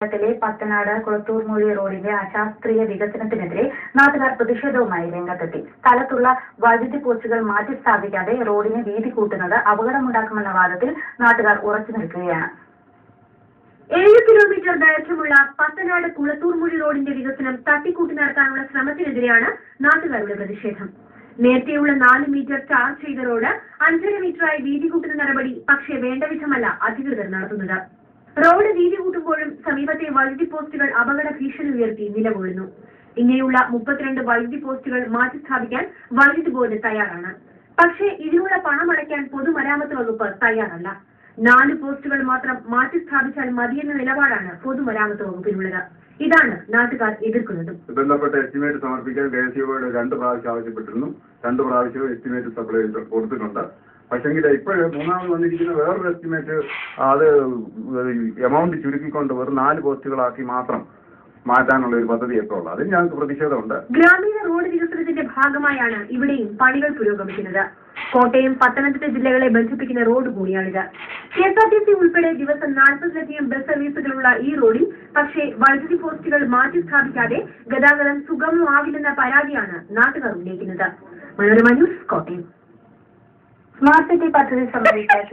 ത്തിലെ പത്തനാട് കുളത്തൂർമൂഴി റോഡിന്റെ അശാസ്ത്രീയ വികസനത്തിനെതിരെ നാട്ടുകാർ പ്രതിഷേധവുമായി രംഗത്തെത്തി. സ്ഥലത്തുള്ള വൈദ്യുതി പോസ്റ്റുകൾ മാറ്റി സ്ഥാപിക്കാതെ റോഡിന് വീതി കൂട്ടുന്നത് അപകടമുണ്ടാക്കുമെന്ന വാദത്തിൽ നാട്ടുകാർ ഉറച്ചു നിൽക്കുകയാണ്. ഏഴ് കിലോമീറ്റർ ദൈർഘ്യമുള്ള പത്തനാട് കുളത്തൂർമുഴി റോഡിന്റെ വികസനം തട്ടിക്കൂട്ടി നടത്താനുള്ള ശ്രമത്തിനെതിരെയാണ് നാട്ടുകാരുടെ പ്രതിഷേധം. നേരത്തെയുള്ള നാല് മീറ്റർ ടാർ ചെയ്ത റോഡ് അഞ്ചര മീറ്ററായി വീതി കൂട്ടുന്ന നടപടി പക്ഷേ വേണ്ട വിധമല്ല അധികൃതർ നടത്തുന്നത്. റോഡ് വീതി സമീപത്തെ വൈദ്യുതി പോസ്റ്റുകൾ അപകട ഭീഷണി ഉയർത്തി നിലകൊള്ളുന്നു. ഇങ്ങനെയുള്ള മുപ്പത്തിരണ്ട് വൈദ്യുതി പോസ്റ്റുകൾ മാറ്റിസ്ഥാപിക്കാൻ വൈദ്യുതി ബോർഡ് തയ്യാറാണ്. പക്ഷേ ഇതിനുള്ള പണമടയ്ക്കാൻ പൊതുമരാമത്ത് വകുപ്പ് തയ്യാറല്ല. നാല് പോസ്റ്റുകൾ മാത്രം മാറ്റിസ്ഥാപിച്ചാൽ മതിയെന്ന നിലപാടാണ് പൊതുമരാമത്ത് വകുപ്പിനുള്ളത്. ഇതാണ് നാട്ടുകാർ എതിർക്കുന്നത്. ബന്ധപ്പെട്ട എസ്റ്റിമേറ്റ് സമർപ്പിക്കാൻ കെ എസ് രണ്ട് പ്രാവശ്യം ആവശ്യപ്പെട്ടിരുന്നു. രണ്ട് പ്രാവശ്യവും എസ്റ്റിമേറ്റ് സപ്ലൈ കൊടുത്തിട്ടുണ്ട്. പക്ഷെങ്കിൽ ഇപ്പോഴും മൂന്നാമത് വന്നിരിക്കുന്ന വേറൊരു എസ്റ്റിമേറ്റ് അത് എമൗണ്ട് ചുരുക്കിക്കൊണ്ട് വെറും നാല് പോസ്റ്റുകളാക്കി മാത്രം മാറ്റാനുള്ള ഒരു പദ്ധതി ഒക്കെ ഉള്ളത് അതിന് ഞങ്ങൾക്ക് പ്രതിഷേധമുണ്ട്. ഗ്രാമീണ റോഡ് വികസനത്തിന്റെ ഭാഗമായാണ് ഇവിടെയും പണികൾ പുരോഗമിക്കുന്നത്. കോട്ടയം പത്തനംതിട്ട ജില്ലകളെ ബന്ധിപ്പിക്കുന്ന റോഡ് കൂടിയാണിത്. K S R T C ഉൾപ്പെടെ ദിവസം നാൽപ്പതിലധികം ബസ് സർവീസുകളുള്ള ഈ റോഡിൽ പക്ഷേ വൈദ്യുതി പോസ്റ്റുകൾ മാറ്റി സ്ഥാപിക്കാതെ ഗതാഗതം സുഗമമാവില്ലെന്ന പരാതിയാണ് നാട്ടുകാർ ഉന്നയിക്കുന്നത്. Manorama news Kottayam. Smart city पद्धति संबंधित